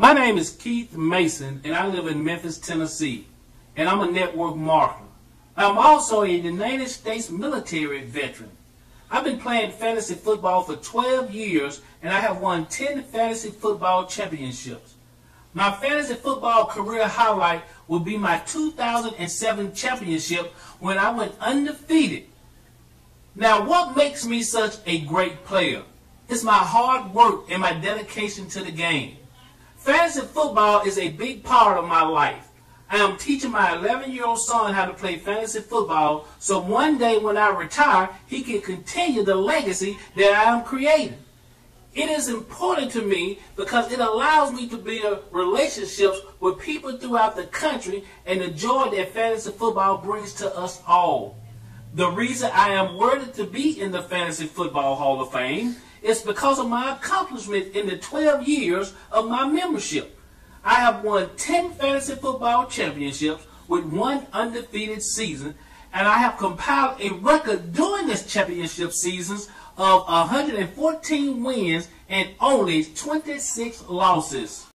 My name is Keith Mason, and I live in Memphis, Tennessee, and I'm a network marketer. I'm also a United States military veteran. I've been playing fantasy football for 12 years, and I have won 10 fantasy football championships. My fantasy football career highlight will be my 2007 championship when I went undefeated. Now, what makes me such a great player? It's my hard work and my dedication to the game. Fantasy football is a big part of my life. I am teaching my 11 year old son how to play fantasy football so one day when I retire, he can continue the legacy that I am creating. It is important to me because it allows me to build relationships with people throughout the country and the joy that fantasy football brings to us all. The reason I am worthy to be in the Fantasy Football Hall of Fame it's because of my accomplishment in the 12 years of my membership. I have won 10 fantasy football championships with one undefeated season, and I have compiled a record during this championship seasons of 114 wins and only 26 losses.